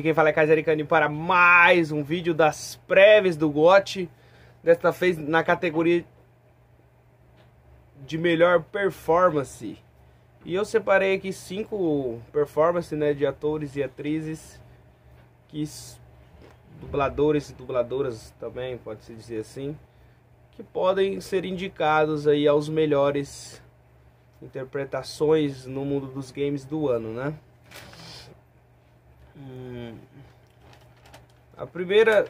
aqui quem fala é Kaisericani para mais um vídeo das prévias do GOT. Desta vez na categoria de melhor performance. E eu separei aqui cinco performances né, de atores e atrizes, que dubladores e dubladoras também, pode-se dizer assim, que podem ser indicados aí aos melhores interpretações no mundo dos games do ano, né? A primeira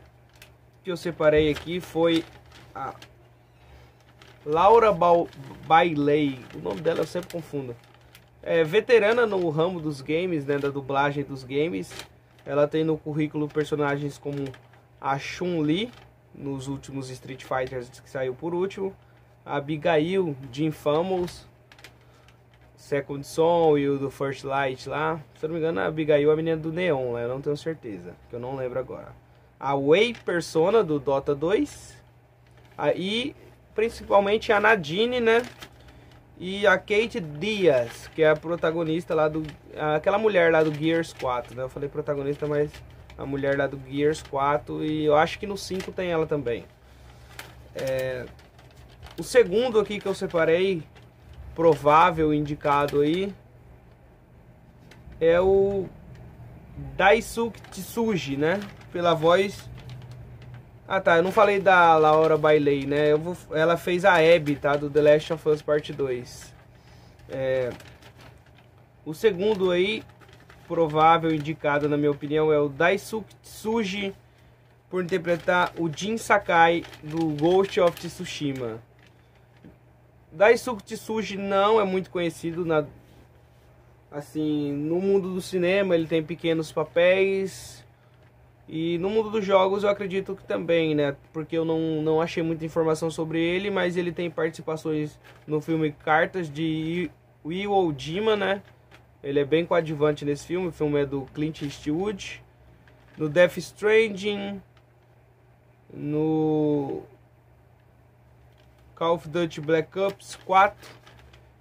que eu separei aqui foi a Laura Bailey. O nome dela eu sempre confundo. É veterana no ramo dos games, né, da dublagem dos games. Ela tem no currículo personagens como a Chun-Li nos últimos Street Fighters que saiu por último, a Abigail de Infamous, Second Son e o do First Light lá. Se eu não me engano, a Abigail é a menina do Neon, lá, eu não tenho certeza, que eu não lembro agora. A Wei Persona do Dota 2. E principalmente a Nadine, né? E a Kate Diaz, que é a protagonista lá do. Aquela mulher lá do Gears 4, né? Eu falei protagonista, mas a mulher lá do Gears 4. E eu acho que no 5 tem ela também. É... O segundo aqui que eu separei provável indicado aí é o Daisuke Tsuji, né? Pela voz. Ah tá, eu não falei da Laura Bailey, né? Vou... Ela fez a Abby, tá? Do The Last of Us Part 2. É... O segundo aí, provável indicado na minha opinião, é o Daisuke Tsuji por interpretar o Jin Sakai do Ghost of Tsushima. Daisuke Tsuji não é muito conhecido na assim, no mundo do cinema, ele tem pequenos papéis. E no mundo dos jogos eu acredito que também, né? Porque eu não, não achei muita informação sobre ele, mas ele tem participações no filme Cartas de Iwo Jima, né? Ele é bem coadjuvante nesse filme, o filme é do Clint Eastwood. No Death Stranding, no Call of Duty Black Ops 4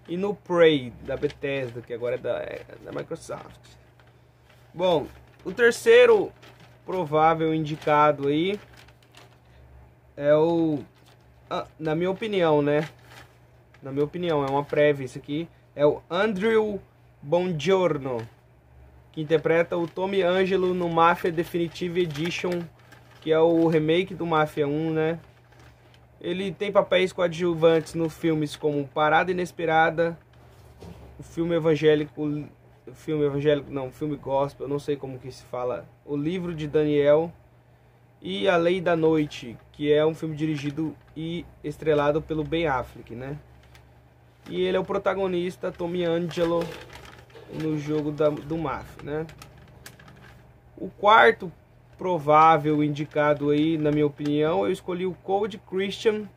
e no Prey da Bethesda, que agora é da, é da Microsoft. Bom, o terceiro provável indicado aí é o, ah, na minha opinião, né? Na minha opinião, é uma prévia isso aqui, é o Andrew Bongiorno, que interpreta o Tommy Angelo no Mafia Definitive Edition, que é o remake do Mafia 1, né? Ele tem papéis coadjuvantes no filmes como Parada Inesperada, o filme evangélico, o filme evangélico, não, filme gospel, não sei como que se fala, O Livro de Daniel e A Lei da Noite, que é um filme dirigido e estrelado pelo Ben Affleck, né? E ele é o protagonista, Tommy Angelo, no jogo da, do Mafia, né? O quarto provável indicado aí, na minha opinião, eu escolhi o Code Christian.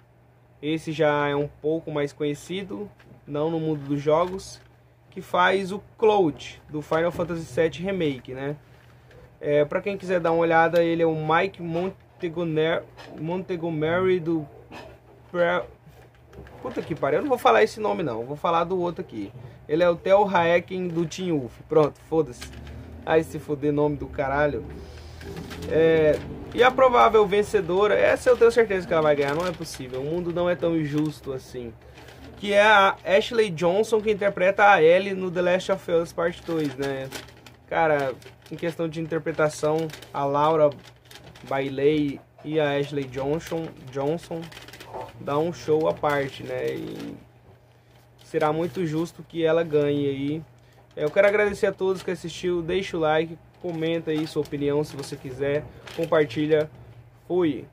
Esse já é um pouco mais conhecido, não no mundo dos jogos, que faz o Cloud do Final Fantasy VII Remake, né? É, para quem quiser dar uma olhada, ele é o Mike Montgomery, Montgomery do Puta que pariu, eu não vou falar esse nome não, vou falar do outro aqui. Ele é o Theo Haecken do Team Wolf. Pronto, foda-se. Ai, se foder nome do caralho. É, e a provável vencedora, essa eu tenho certeza que ela vai ganhar, não é possível. O mundo não é tão injusto assim. Que é a Ashley Johnson que interpreta a Ellie no The Last of Us Part 2, né? Cara, em questão de interpretação, a Laura Bailey e a Ashley Johnson, Johnson dá um show à parte, né? E será muito justo que ela ganhe aí. Eu quero agradecer a todos que assistiu, deixa o like, comenta aí sua opinião se você quiser, compartilha. Fui!